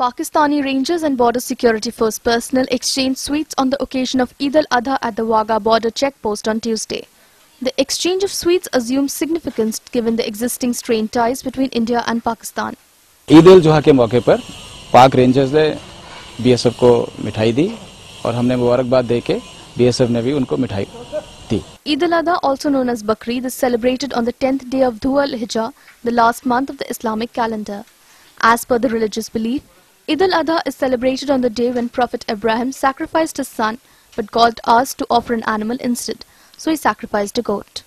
Pakistani Rangers and Border Security Force personnel exchanged sweets on the occasion of Eid al-Adha at the Wagah border checkpost on Tuesday. The exchange of sweets assumes significance given the existing strained ties between India and Pakistan. Eid ul Zuha के मौके पर पाक rangers ने BSF को मिठाई दी और हमने मुबारकबाद दे के बीएसएफ ने भी उनको मिठाई दी Eid al-Adha, also known as Bakrid, is celebrated on the 10th day of Dhu al-Hijjah, the last month of the Islamic calendar. As per the religious belief, Eid al-Adha is celebrated on the day when Prophet Abraham sacrificed his son, but God asked to offer an animal instead, so he sacrificed a goat.